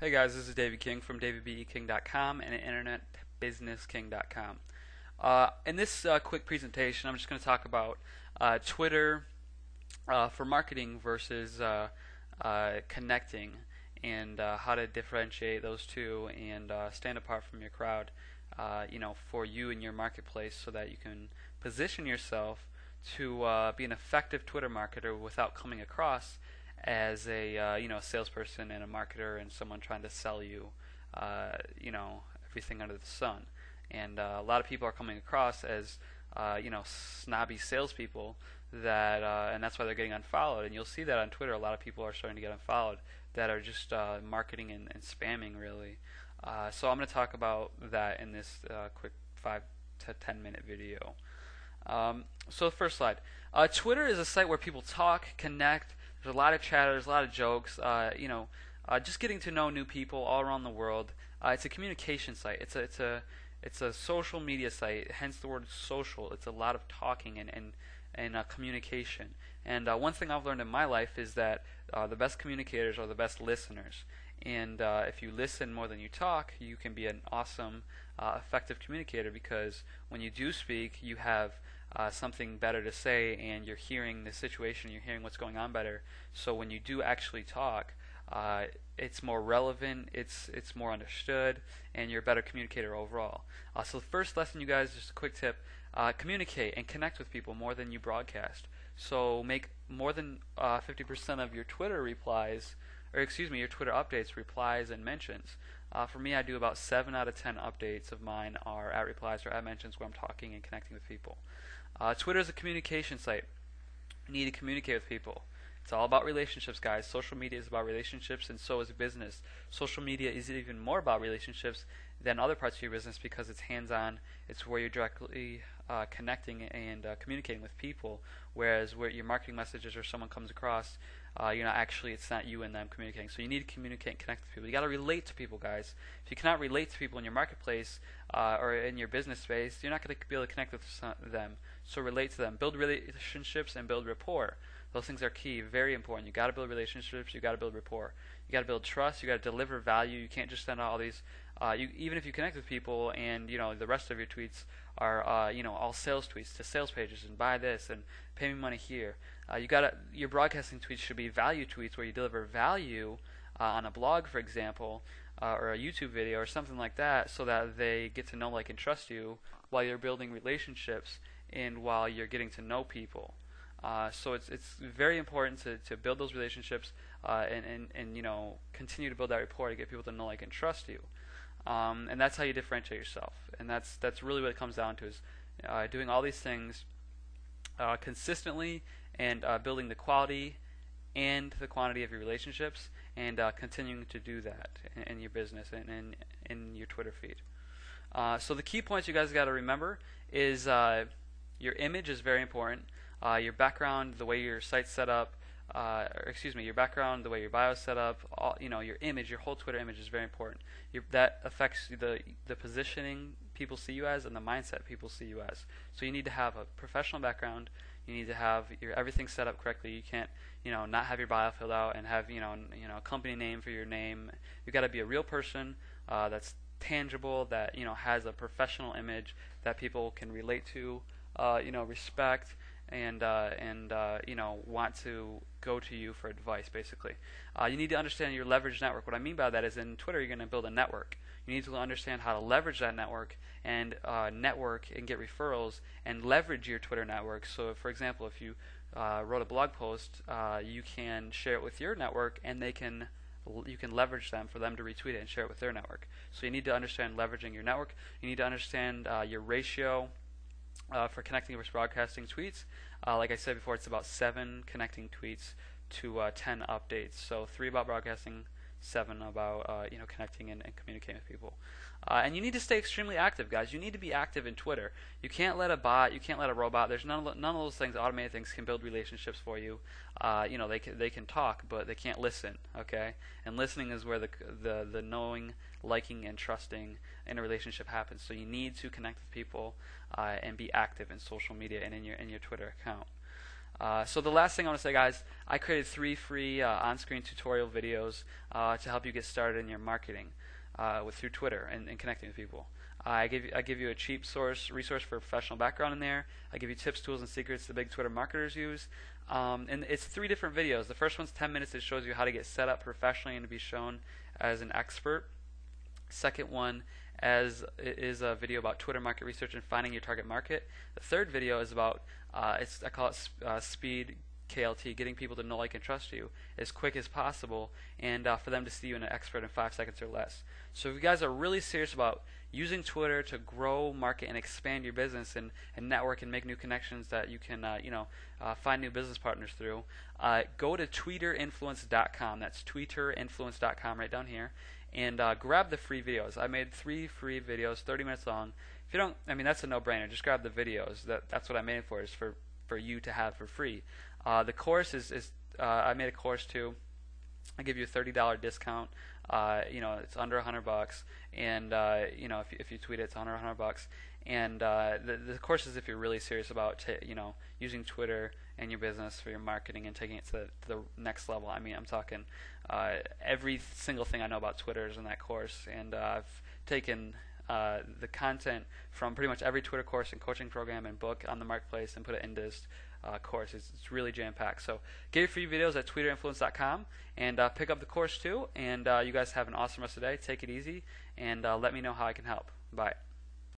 Hey guys, this is David King from davidbeking.com and internetbusinessking.com. Uh, in this uh, quick presentation, I'm just going to talk about uh, Twitter uh, for marketing versus uh, uh, connecting and how to differentiate those two and stand apart from your crowd. you know, for you and your marketplace, so that you can position yourself to be an effective Twitter marketer without coming across as a uh, you know salesperson and a marketer and someone trying to sell you uh, you know everything under the sun. And uh, a lot of people are coming across as uh, you know snobby salespeople that uh, and that's why they're getting unfollowed. And you'll see that on Twitter. A lot of people are starting to get unfollowed that are just uh, marketing and, and, spamming really. so I'm going to talk about that in this quick five to ten minute video. Um, so the first slide. Twitter is a site where people talk, connect, there's a lot of chatter. There's a lot of jokes. Uh, you know, uh, just getting to know new people all around the world. Uh, it's a communication site. It's a it's a it's a social media site. Hence the word social. It's a lot of talking and and and uh, communication. And uh, one thing I've learned in my life is that uh, the best communicators are the best listeners. And if you listen more than you talk, you can be an awesome, effective communicator because when you do speak, you have uh, something better to say and you're hearing the situation, you're hearing what's going on better. So when you do actually talk, uh, it's more relevant, it's it's more understood, and you're a better communicator overall. Uh, so the first lesson, you guys, just a quick tip: uh, communicate and connect with people more than you broadcast. So make more than 50% uh, of your Twitter replies, or excuse me, your Twitter updates, replies and mentions. Uh, for me, I do about seven out of ten updates of mine are at replies or at mentions where I'm talking and connecting with people. Uh, Twitter is a communication site. You need to communicate with people. It's all about relationships, guys. Social media is about relationships, and so is business. Social media is even more about relationships than other parts of your business because it's hands-on. It's where you're directly uh, connecting and uh, communicating with people. Whereas where your marketing messages or someone comes across, uh, you're not actually it's not you and them communicating. So you need to communicate and connect with people. You got to relate to people, guys. If you cannot relate to people in your marketplace uh, or in your business space, you're not going to be able to connect with them. So relate to them, build relationships, and build rapport. Those things are key, very important. You got to build relationships. You got to build rapport. You got to build trust. You got to deliver value. You can't just send out all these. Uh, you, even if you connect with people, and you know the rest of your tweets are uh, you know all sales tweets to sales pages and buy this and pay me money here. Uh, you got your broadcasting tweets should be value tweets where you deliver value uh, on a blog, for example, uh, or a YouTube video or something like that, so that they get to know, like, and trust you while you're building relationships and while you're getting to know people. Uh, so it's it's very important to, to build those relationships uh, and, and, and you know continue to build that rapport to get people to know, like, and trust you. Um, and that's how you differentiate yourself. And that's that's really what it comes down to is uh, doing all these things uh, consistently and uh, building the quality and the quantity of your relationships and uh, continuing to do that in, in your business and in, in your Twitter feed. So the key points you guys got to remember is your image is very important. Uh, your background, the way your site's set up, uh, or excuse me, your background, the way your bio is set up, all, you know, your image, your whole Twitter image is very important. Your, that affects the the positioning people see you as and the mindset people see you as. So you need to have a professional background. You need to have your everything set up correctly. You can't, you know, not have your bio filled out and have, you know, you know, a company name for your name. You've got to be a real person uh, that's tangible, that you know has a professional image that people can relate to, uh, you know, respect and uh, and uh, you know want to go to you for advice. Basically, uh, you need to understand your leverage network. What I mean by that is in Twitter, you're going to build a network. You need to understand how to leverage that network and uh, network and get referrals and leverage your Twitter network. So, for example, if you uh, wrote a blog post, uh, you can share it with your network, and they can you can leverage them for them to retweet it and share it with their network. So you need to understand leveraging your network. You need to understand your ratio uh, for connecting versus broadcasting tweets. Uh, like I said before, it's about seven connecting tweets to uh, 10 updates. So three about broadcasting, seven about uh, you know connecting and, and, communicating with people. Uh, and you need to stay extremely active, guys. You need to be active in Twitter. You can't let a bot, you can't let a robot. There's none of, none of those things. Automated things can build relationships for you. Uh, you know they can they can talk, but they can't listen. Okay, and listening is where the the the knowing, liking, and trusting in a relationship happens. So you need to connect with people uh, and be active in social media and in your in your Twitter account. Uh, so the last thing I want to say, guys, I created three free uh, on-screen tutorial videos uh, to help you get started in your marketing uh, with through Twitter and, and connecting with people. I give you, I give you a cheap source resource for professional background in there. I give you tips, tools, and secrets the big Twitter marketers use. Um, and it's three different videos. The first one's 10 minutes. It shows you how to get set up professionally and to be shown as an expert. Second one as is a video about Twitter market research and finding your target market. The third video is about uh, it's I call it uh, speed KLT, getting people to know, like, and trust you as quick as possible, and uh, for them to see you in an expert in five seconds or less. So if you guys are really serious about using Twitter to grow, market, and expand your business and, and network and make new connections that you can, uh, you know, uh, find new business partners through, uh, go to tweeterinfluence.com. That's tweeterinfluence.com right down here, and uh, grab the free videos. I made three free videos, 30 minutes long. If you don't, I mean, that's a no-brainer. Just grab the videos. That that's what I made it for. Is for for you to have for free. Uh, the course is is uh, I made a course too. I give you a thirty dollar discount. Uh, you know, it's under a hundred bucks, and uh, you know, if you, if you tweet it, it's under a hundred bucks. And uh, the the course is if you're really serious about t- you know using Twitter and your business for your marketing and taking it to the, to the next level. I mean, I'm talking uh, every single thing I know about Twitter is in that course, and uh, I've taken uh, the content from pretty much every Twitter course and coaching program and book on the marketplace and put it into this uh, course. It's, it's really jam packed. So get your free videos at twitterinfluence.com and uh, pick up the course too. And uh, you guys have an awesome rest of the day. Take it easy and uh, let me know how I can help. Bye.